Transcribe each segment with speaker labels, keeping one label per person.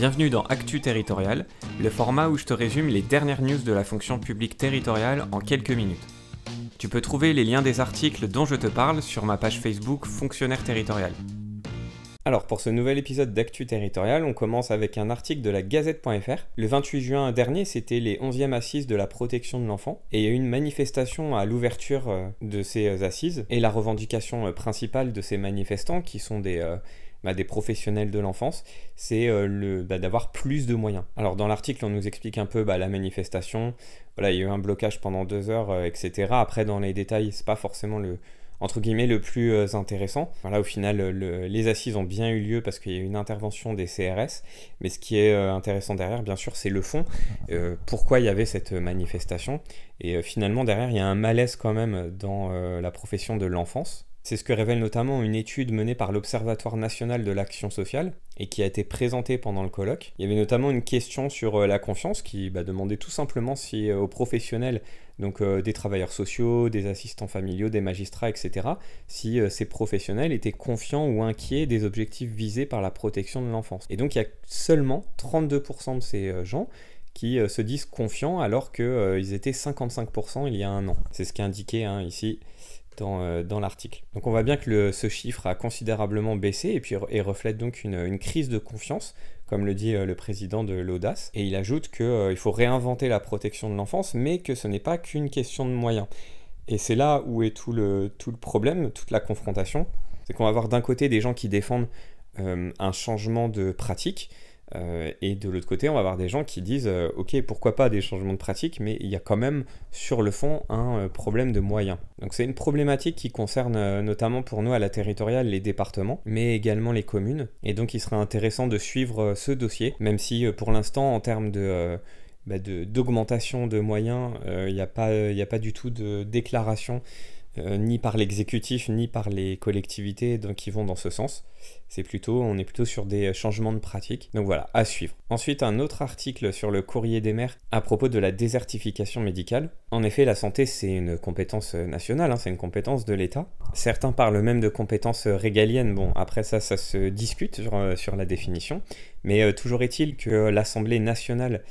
Speaker 1: Bienvenue dans Actu Territorial, le format où je te résume les dernières news de la fonction publique territoriale en quelques minutes. Tu peux trouver les liens des articles dont je te parle sur ma page Facebook Fonctionnaire territorial. Alors pour ce nouvel épisode d'Actu Territorial, on commence avec un article de la Gazette.fr. Le 28 juin dernier, c'était les 11e assises de la protection de l'enfant, et il y a eu une manifestation à l'ouverture euh, de ces assises, et la revendication euh, principale de ces manifestants, qui sont des, euh, bah, des professionnels de l'enfance, c'est euh, bah, d'avoir plus de moyens. Alors dans l'article, on nous explique un peu bah, la manifestation. Voilà, il y a eu un blocage pendant deux heures, euh, etc. Après, dans les détails, c'est pas forcément le entre guillemets le plus euh, intéressant. Voilà, au final, les assises ont bien eu lieu parce qu'il y a eu une intervention des CRS. Mais ce qui est intéressant derrière, bien sûr, c'est le fond. pourquoi il y avait cette manifestation? Et finalement, derrière, il y a un malaise quand même dans la profession de l'enfance. C'est ce que révèle notamment une étude menée par l'Observatoire national de l'action sociale et qui a été présentée pendant le colloque. Il y avait notamment une question sur euh, la confiance qui bah, demandait tout simplement si euh, aux professionnels, donc euh, des travailleurs sociaux, des assistants familiaux, des magistrats, etc., si ces professionnels étaient confiants ou inquiets des objectifs visés par la protection de l'enfance. Et donc il y a seulement 32% de ces gens qui se disent confiants alors qu'ils étaient 55% il y a un an. C'est ce qui est indiqué hein, ici euh, dans, l'article. Donc on voit bien que ce chiffre a considérablement baissé et puis et reflète donc une, crise de confiance, comme le dit euh, le président de l'Audace. Et il ajoute qu'il euh, faut réinventer la protection de l'enfance, mais que ce n'est pas qu'une question de moyens. Et c'est là où est tout le, tout le problème, toute la confrontation. C'est qu'on va avoir d'un côté des gens qui défendent un changement de pratique, euh, et de l'autre côté, on va avoir des gens qui disent euh, Ok, pourquoi pas des changements de pratique, mais il y a quand même sur le fond un euh, problème de moyens. Donc, c'est une problématique qui concerne notamment pour nous à la territoriale les départements, mais également les communes. Et donc, il serait intéressant de suivre ce dossier, même si pour l'instant, en termes de. Bah, d'augmentation de, moyens, il n'y a, a pas du tout de déclaration euh, ni par l'exécutif, ni par les collectivités qui vont dans ce sens. C'est plutôt, on est plutôt sur des changements de pratiques. Donc voilà, à suivre. Ensuite, un autre article sur le courrier des maires à propos de la désertification médicale. En effet, la santé, c'est une compétence nationale, hein, c'est une compétence de l'État. Certains parlent même de compétences régaliennes. Bon, après ça, ça se discute sur, euh, la définition. Mais euh, toujours est-il que l'Assemblée nationale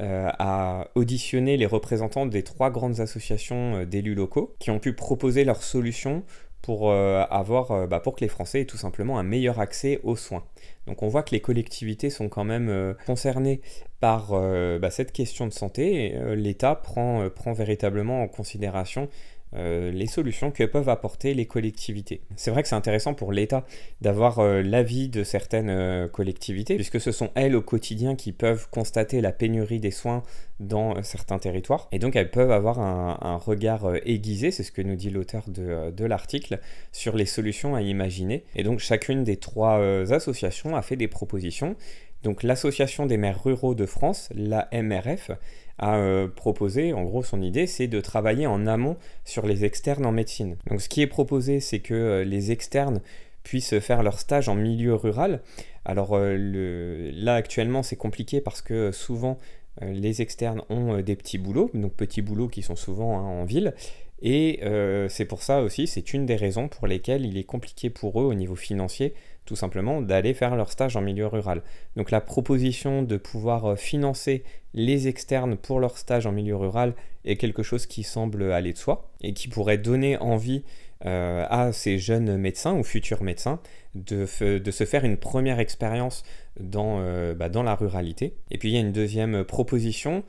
Speaker 1: a auditionné les représentants des trois grandes associations euh, d'élus locaux qui ont pu proposer leurs solutions pour, euh, avoir, bah, que les Français aient tout simplement un meilleur accès aux soins. Donc on voit que les collectivités sont quand même concernées par bah, cette question de santé. L'État prend véritablement en considération euh, les solutions que peuvent apporter les collectivités. C'est vrai que c'est intéressant pour l'État d'avoir euh, l'avis de certaines euh, collectivités, puisque ce sont elles au quotidien qui peuvent constater la pénurie des soins dans certains territoires, et donc elles peuvent avoir un, regard aiguisé, c'est ce que nous dit l'auteur de, de l'article, sur les solutions à imaginer. Et donc chacune des trois associations a fait des propositions. Donc l'association des maires ruraux de France, la MRF, a euh, proposé, en gros son idée, c'est de travailler en amont sur les externes en médecine. Donc ce qui est proposé, c'est que euh, les externes puissent faire leur stage en milieu rural. Alors euh, là actuellement c'est compliqué parce que souvent les externes ont des petits boulots, donc petits boulots qui sont souvent hein, en ville, et c'est pour ça aussi, c'est une des raisons pour lesquelles il est compliqué pour eux au niveau financier tout simplement d'aller faire leur stage en milieu rural. Donc la proposition de pouvoir euh, financer les externes pour leur stage en milieu rural est quelque chose qui semble aller de soi et qui pourrait donner envie euh, à ces jeunes médecins ou futurs médecins de, se faire une première expérience dans, euh, bah, dans la ruralité. Et puis il y a une deuxième proposition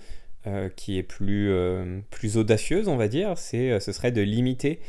Speaker 1: qui est plus, plus audacieuse, on va dire, c'est, ce serait de limiter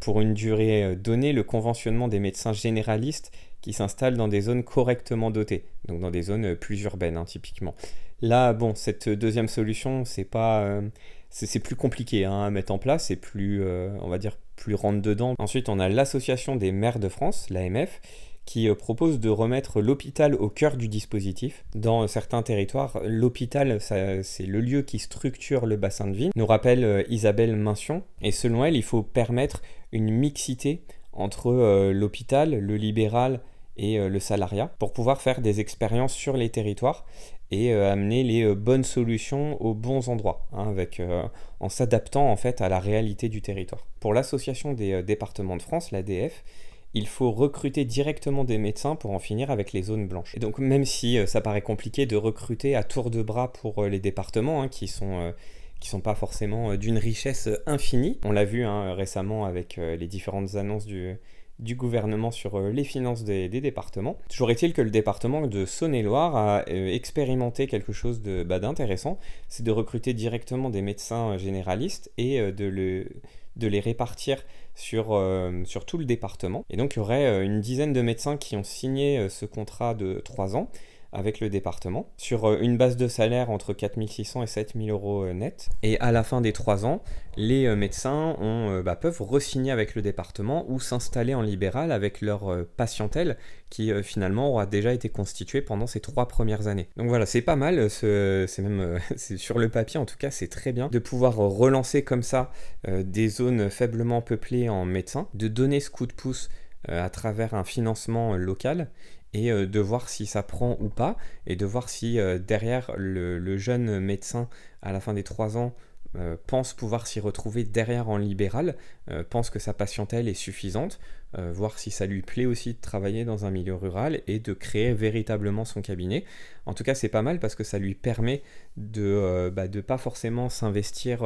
Speaker 1: pour une durée donnée le conventionnement des médecins généralistes qui s'installent dans des zones correctement dotées, donc dans des zones plus urbaines hein, typiquement. Là, bon, cette deuxième solution, c'est pas, euh, c'est plus compliqué hein, à mettre en place, c'est plus, euh, on va dire, plus rentre dedans. Ensuite, on a l'association des maires de France, l'AMF, qui euh, propose de remettre l'hôpital au cœur du dispositif. Dans certains territoires, l'hôpital, c'est le lieu qui structure le bassin de vie, nous rappelle Isabelle Mincion, et selon elle, il faut permettre une mixité entre l'hôpital, le libéral et euh, le salariat pour pouvoir faire des expériences sur les territoires et euh, amener les euh, bonnes solutions aux bons endroits, hein, avec, en s'adaptant en fait à la réalité du territoire. Pour l'association des départements de France, l'ADF, il faut recruter directement des médecins pour en finir avec les zones blanches. Et donc même si ça paraît compliqué de recruter à tour de bras pour les départements hein, qui sont qui sont pas forcément d'une richesse infinie. On l'a vu hein, récemment avec les différentes annonces du, gouvernement sur euh, les finances des, départements. Toujours est-il que le département de Saône-et-Loire a euh, expérimenté quelque chose bah, d'intéressant, c'est de recruter directement des médecins euh, généralistes et de les répartir sur, sur tout le département. Et donc il y aurait une dizaine de médecins qui ont signé ce contrat de 3 ans avec le département sur euh, une base de salaire entre 4600 et 7000 euros euh, net. Et à la fin des trois ans, les euh, médecins ont, bah, peuvent re-signer avec le département ou s'installer en libéral avec leur patientèle qui finalement aura déjà été constituée pendant ces trois premières années. Donc voilà, c'est pas mal, c'est même sur le papier en tout cas, c'est très bien de pouvoir relancer comme ça des zones faiblement peuplées en médecins, de donner ce coup de pouce à travers un financement local et euh, de voir si ça prend ou pas, et de voir si euh, derrière le, jeune médecin à la fin des trois ans euh, pense pouvoir s'y retrouver derrière en libéral, pense que sa patientèle est suffisante, voir si ça lui plaît aussi de travailler dans un milieu rural et de créer véritablement son cabinet. En tout cas, c'est pas mal parce que ça lui permet de ne bah, pas forcément s'investir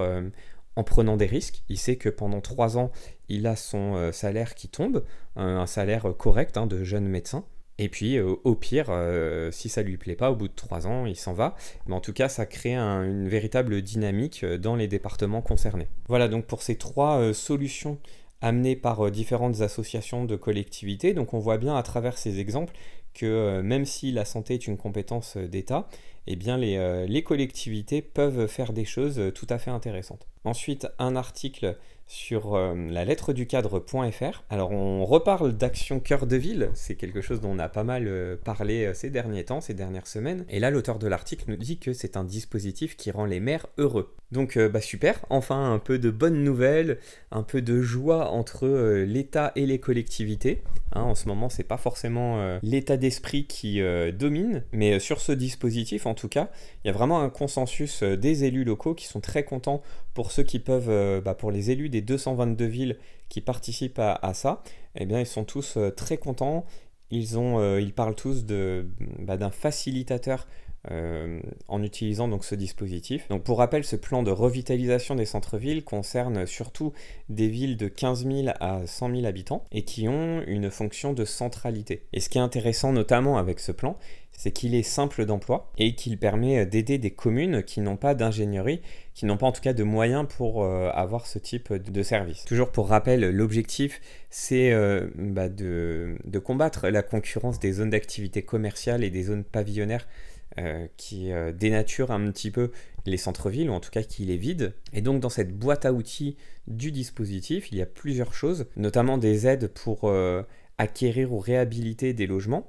Speaker 1: en prenant des risques. Il sait que pendant trois ans, il a son salaire qui tombe, un, salaire correct hein, de jeune médecin. Et puis, euh, au pire, euh, si ça lui plaît pas, au bout de trois ans, il s'en va. Mais en tout cas, ça crée une véritable dynamique euh, dans les départements concernés. Voilà donc pour ces trois solutions amenées par différentes associations de collectivités. Donc on voit bien à travers ces exemples que même si la santé est une compétence d'État, eh bien les, les, collectivités peuvent faire des choses tout à fait intéressantes. Ensuite, un article sur euh, la lettre du cadre.fr. Alors on reparle d'action cœur de ville, c'est quelque chose dont on a pas mal euh, parlé euh, ces derniers temps, ces dernières semaines. Et là l'auteur de l'article nous dit que c'est un dispositif qui rend les maires heureux. Donc bah super, enfin un peu de bonnes nouvelles, un peu de joie entre l'État et les collectivités. Hein, en ce moment c'est pas forcément l'état d'esprit qui domine, mais sur ce dispositif en tout cas, il y a vraiment un consensus des élus locaux qui sont très contents pour ceux qui peuvent, bah, pour les élus des 222 villes qui participent à, ça, eh bien, ils sont tous euh, très contents. Ils, euh, parlent tous bah, d'un facilitateur euh, en utilisant donc ce dispositif. Donc pour rappel, ce plan de revitalisation des centres-villes concerne surtout des villes de 15 000 à 100 000 habitants et qui ont une fonction de centralité. Et ce qui est intéressant notamment avec ce plan, c'est qu'il est simple d'emploi et qu'il permet d'aider des communes qui n'ont pas d'ingénierie, qui n'ont pas en tout cas de moyens pour euh, avoir ce type de service. Toujours pour rappel, l'objectif c'est euh, bah, de, de, combattre la concurrence des zones d'activité commerciale et des zones pavillonnaires euh, qui euh, dénature un petit peu les centres-villes, ou en tout cas qui les vide. Et donc dans cette boîte à outils du dispositif, il y a plusieurs choses, notamment des aides pour euh, acquérir ou réhabiliter des logements,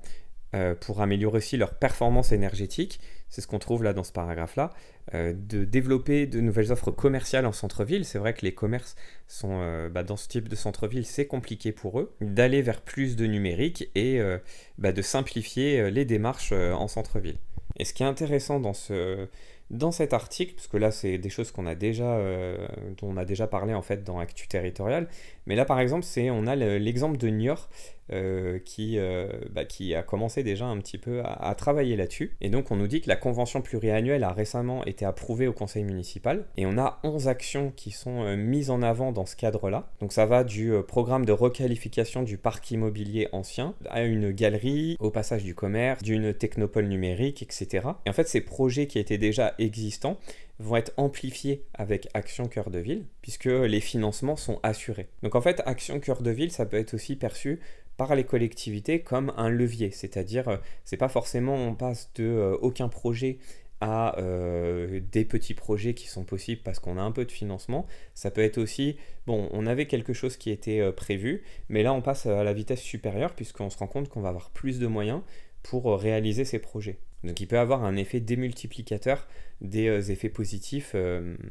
Speaker 1: pour améliorer aussi leur performance énergétique, c'est ce qu'on trouve là dans ce paragraphe-là, de développer de nouvelles offres commerciales en centre-ville. C'est vrai que les commerces sont bah, dans ce type de centre-ville, c'est compliqué pour eux, d'aller vers plus de numérique et bah, de simplifier les démarches en centre-ville. Et ce qui est intéressant dans, ce, dans cet article, parce que là c'est des choses euh, dont on a déjà parlé en fait dans Actu Territorial, mais là par exemple c'est on a l'exemple de Niort euh, qui, euh, bah, qui a commencé déjà un petit peu à, travailler là-dessus. Et donc on nous dit que la convention pluriannuelle a récemment été approuvée au conseil municipal et on a 11 actions qui sont euh, mises en avant dans ce cadre-là. Donc ça va du programme de requalification du parc immobilier ancien à une galerie, au passage du commerce, d'une technopole numérique, etc. Et en fait ces projets qui étaient déjà existants vont être amplifiés avec Action Cœur de Ville, puisque les financements sont assurés. Donc en fait, Action Cœur de Ville, ça peut être aussi perçu par les collectivités comme un levier, c'est-à-dire euh, c'est pas forcément on passe de euh, aucun projet à euh, des petits projets qui sont possibles parce qu'on a un peu de financement. Ça peut être aussi, bon, on avait quelque chose qui était prévu, mais là on passe à la vitesse supérieure puisqu'on se rend compte qu'on va avoir plus de moyens pour réaliser ces projets. Donc il peut avoir un effet démultiplicateur des effets positifs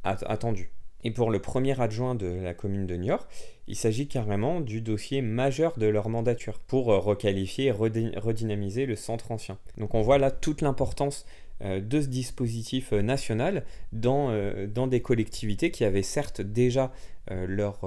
Speaker 1: attendus. Et pour le premier adjoint de la commune de Niort, il s'agit carrément du dossier majeur de leur mandature pour euh, requalifier et redynamiser le centre ancien. Donc on voit là toute l'importance de ce dispositif national dans, dans des collectivités qui avaient certes déjà leur,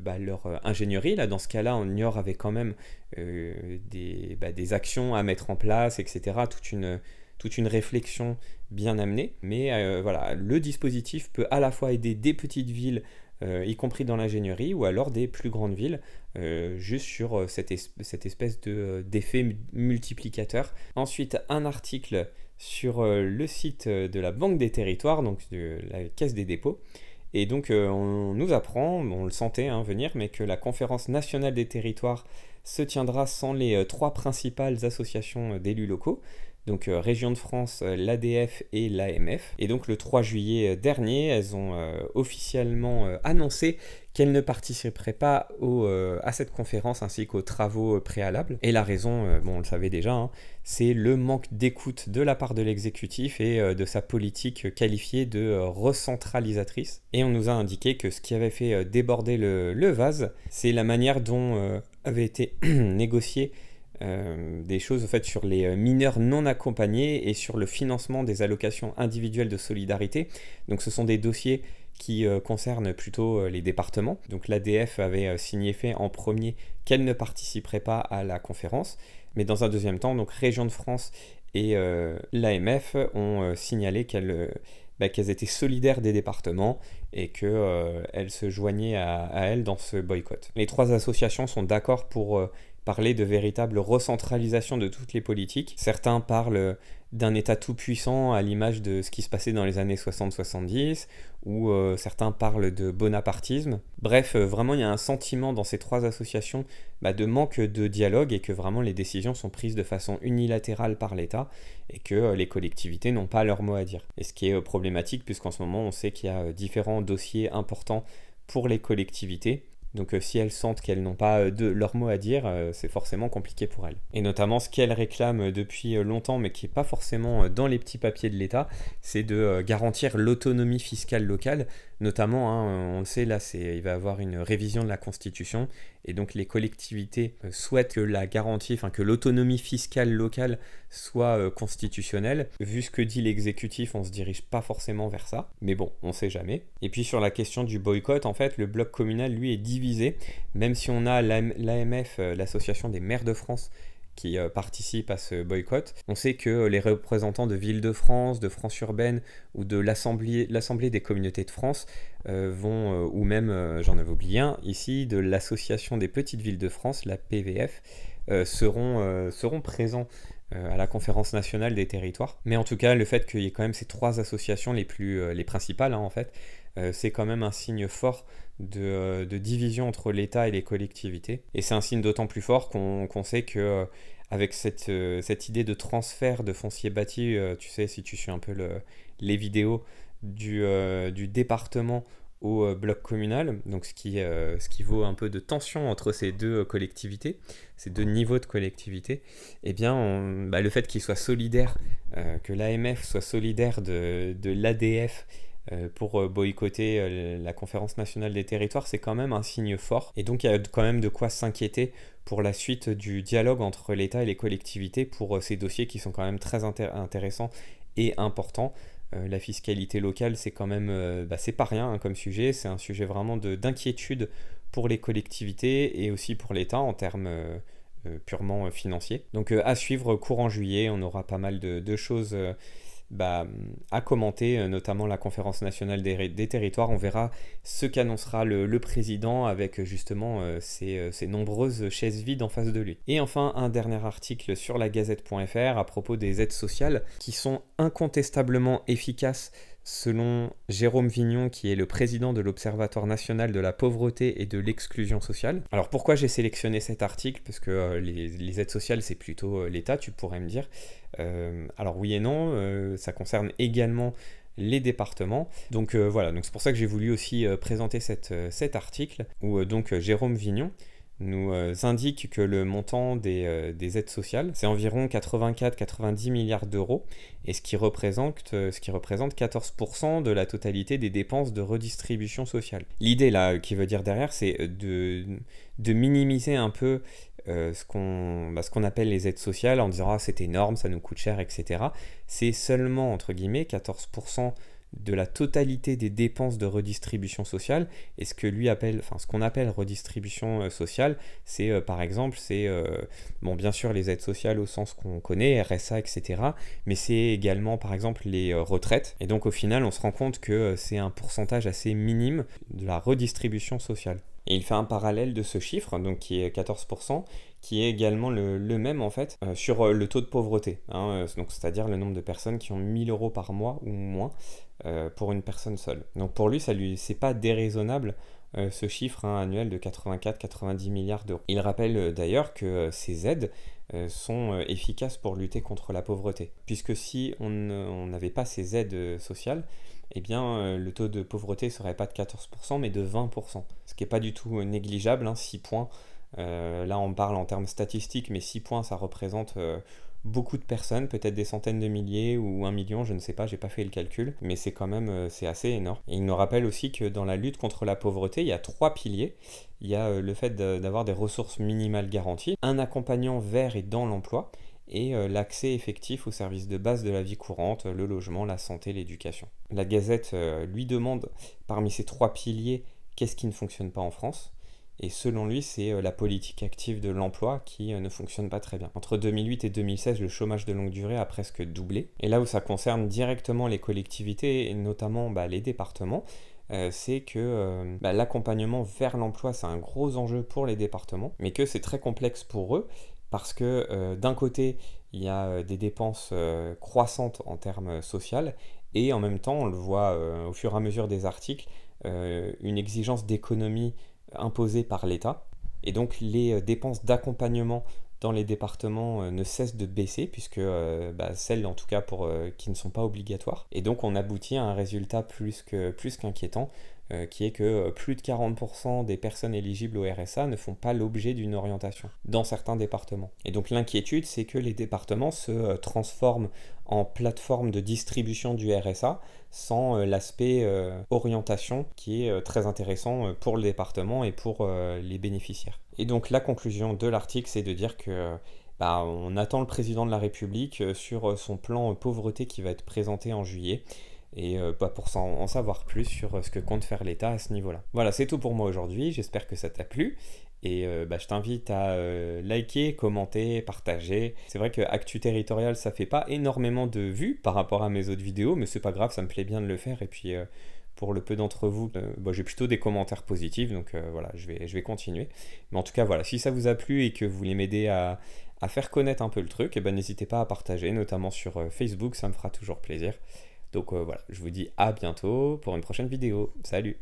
Speaker 1: bah, leur ingénierie. Là, dans ce cas-là, on avait quand même des, bah, des actions à mettre en place, etc. Toute une, toute une réflexion bien amenée. Mais voilà, le dispositif peut à la fois aider des petites villes euh, y compris dans l'ingénierie, ou alors des plus grandes villes, euh, juste sur euh, cette, espèce d'effet multiplicateur. Ensuite, un article sur le site de la Banque des Territoires, donc de la Caisse des dépôts. Et donc on nous apprend, on le sentait hein, venir, mais que la conférence nationale des territoires se tiendra sans les trois principales associations d'élus locaux, donc euh, Région de France, euh, l'ADF et l'AMF. Et donc le 3 juillet euh, dernier, elles ont officiellement annoncé qu'elles ne participeraient pas à cette conférence ainsi qu'aux travaux préalables. Et la raison, on le savait déjà, hein, c'est le manque d'écoute de la part de l'exécutif et de sa politique qualifiée de recentralisatrice. Et on nous a indiqué que ce qui avait fait déborder le vase, c'est la manière dont avait été négocié euh, des choses en fait sur les euh, mineurs non accompagnés et sur le financement des allocations individuelles de solidarité. Donc ce sont des dossiers qui euh, concernent plutôt les départements. Donc l'ADF avait signé fait en premier qu'elle ne participerait pas à la conférence, mais dans un deuxième temps, donc Région de France et l'AMF ont signalé bah, qu'elles étaient solidaires des départements et qu'elles se joignaient à, elles dans ce boycott. Les trois associations sont d'accord pour de véritable recentralisation de toutes les politiques. Certains parlent d'un État tout-puissant à l'image de ce qui se passait dans les années 60-70, ou euh, certains parlent de bonapartisme. Bref, euh, vraiment, il y a un sentiment dans ces trois associations bah, de manque de dialogue et que vraiment les décisions sont prises de façon unilatérale par l'État et que euh, les collectivités n'ont pas leur mot à dire. Et ce qui est problématique, puisqu'en ce moment, on sait qu'il y a différents dossiers importants pour les collectivités donc euh, si elles sentent qu'elles n'ont pas euh, de leur mot à dire, euh, c'est forcément compliqué pour elles. Et notamment ce qu'elles réclament depuis longtemps, mais qui n'est pas forcément dans les petits papiers de l'État, c'est de garantir l'autonomie fiscale locale. Notamment, hein, on le sait, là, il va y avoir une révision de la Constitution, et donc les collectivités souhaitent que la garantie, enfin que l'autonomie fiscale locale soit constitutionnelle. Vu ce que dit l'exécutif, on se dirige pas forcément vers ça, mais bon, on sait jamais. Et puis sur la question du boycott, en fait, le bloc communal, lui, est divisé, même si on a l'AMF, euh, l'Association des maires de France, euh, participe à ce boycott. On sait que les représentants de Ville-de-France, de France urbaine ou de l'Assemblée des communautés de France euh, vont, ou même, j'en avais oublié un ici, de l'Association des petites villes de France, la PVF, seront, seront présents à la conférence nationale des territoires. Mais en tout cas, le fait qu'il y ait quand même ces trois associations les plus les principales hein, en fait, c'est quand même un signe fort euh, de, division entre l'État et les collectivités. Et c'est un signe d'autant plus fort qu'on sait que euh, avec euh, cette, idée de transfert de foncier bâti, tu sais, si tu suis un peu les vidéos du, département au bloc communal, donc ce qui, vaut un peu de tension entre ces deux collectivités, ces deux niveaux de collectivité, eh bien, bah, le fait qu'ils soient solidaires, que l'AMF soit solidaire de, l'ADF euh, pour euh, boycotter euh, la conférence nationale des territoires, c'est quand même un signe fort. Et donc il y a quand même de quoi s'inquiéter pour la suite du dialogue entre l'État et les collectivités pour ces dossiers qui sont quand même très intéressants et importants. la fiscalité locale, c'est quand même, bah, c'est pas rien hein, comme sujet, c'est un sujet vraiment d'inquiétude pour les collectivités et aussi pour l'État en termes purement financiers. Donc à suivre courant juillet, on aura pas mal de choses bah, à commenter, euh, notamment la conférence nationale des, territoires. On verra ce qu'annoncera le, président avec justement euh, ces, ces, nombreuses chaises vides en face de lui. Et enfin, un dernier article sur la gazette.fr à propos des aides sociales qui sont incontestablement efficaces selon Jérôme Vignon, qui est le président de l'Observatoire national de la pauvreté et de l'exclusion sociale. Alors pourquoi j'ai sélectionné cet article? Parce que euh, les, aides sociales, c'est plutôt l'État, tu pourrais me dire. Euh, alors oui et non, euh, ça concerne également les départements. Donc euh, voilà, donc c'est pour ça que j'ai voulu aussi présenter cet article où donc Jérôme Vignon nous indique que le montant des, aides sociales, c'est environ 84-90 milliards d'euros, et ce qui, représente, ce qui représente 14% de la totalité des dépenses de redistribution sociale. L'idée là, qui veut dire derrière, c'est de, de minimiser un peu ce qu'on bah, qu'on appelle les aides sociales en disant ah c'est énorme, ça nous coûte cher, etc. C'est seulement entre guillemets 14% de la totalité des dépenses de redistribution sociale. Et ce que lui appelle, enfin ce qu'on appelle redistribution euh, sociale, c'est euh, par exemple, c'est euh, bien sûr les aides sociales au sens qu'on connaît, RSA, etc. Mais c'est également par exemple les retraites. Et donc au final, on se rend compte que c'est un pourcentage assez minime de la redistribution sociale. Et il fait un parallèle de ce chiffre, donc qui est 14%, qui est également le, même en fait sur le taux de pauvreté. Hein, donc c'est-à-dire le nombre de personnes qui ont 1000 euros par mois ou moins euh, pour une personne seule. Donc pour lui, ça lui, c'est pas déraisonnable euh, ce chiffre hein, annuel de 84-90 milliards d'euros. Il rappelle euh, d'ailleurs que ces aides sont efficaces pour lutter contre la pauvreté, puisque si on n'avait pas ces aides sociales, eh bien le taux de pauvreté serait pas de 14% mais de 20%, ce qui n'est pas du tout négligeable, 6 hein, points. Là on parle en termes statistiques, mais 6 points ça représente beaucoup de personnes, peut-être des centaines de milliers ou un million, je ne sais pas, j'ai pas fait le calcul, mais c'est quand même euh, assez énorme. Et il nous rappelle aussi que dans la lutte contre la pauvreté, il y a trois piliers. Il y a euh, le fait d'avoir des ressources minimales garanties, un accompagnant vers et dans l'emploi, et euh, l'accès effectif aux services de base de la vie courante, le logement, la santé, l'éducation. La Gazette lui demande, parmi ces trois piliers, qu'est-ce qui ne fonctionne pas en France? Et selon lui, c'est euh, la politique active de l'emploi qui euh, ne fonctionne pas très bien. Entre 2008 et 2016, le chômage de longue durée a presque doublé. Et là où ça concerne directement les collectivités, et notamment bah, les départements, euh, c'est que bah, l'accompagnement vers l'emploi, c'est un gros enjeu pour les départements, mais que c'est très complexe pour eux, parce que d'un côté, il y a des dépenses croissantes en termes sociaux, et en même temps, on le voit au fur et à mesure des articles, une exigence d'économie imposées par l'État. Et donc les euh, dépenses d'accompagnement dans les départements euh, ne cessent de baisser, puisque euh, bah, celles en tout cas pour, qui ne sont pas obligatoires. Et donc on aboutit à un résultat plus qu'inquiétant, plus euh, qui est que euh, plus de 40% des personnes éligibles au RSA ne font pas l'objet d'une orientation dans certains départements. Et donc l'inquiétude, c'est que les départements se euh, transforment en plateforme de distribution du RSA sans l'aspect orientation qui est très intéressant pour le département et pour les bénéficiaires. Et donc la conclusion de l'article, c'est de dire que bah, on attend le président de la République sur son plan pauvreté qui va être présenté en juillet et euh, pas pour en savoir plus sur euh, ce que compte faire l'État à ce niveau-là. Voilà, c'est tout pour moi aujourd'hui, j'espère que ça t'a plu. Et euh, bah, je t'invite à liker, commenter, partager. C'est vrai que Actu Territorial, ça fait pas énormément de vues par rapport à mes autres vidéos, mais c'est pas grave, ça me plaît bien de le faire. Et puis pour le peu d'entre vous, bah, j'ai plutôt des commentaires positifs, donc voilà, je vais, je vais continuer. Mais en tout cas, voilà, si ça vous a plu et que vous voulez m'aider à, à, faire connaître un peu le truc, eh ben n'hésitez pas à partager, notamment sur Facebook, ça me fera toujours plaisir. Donc euh, voilà, je vous dis à bientôt pour une prochaine vidéo. Salut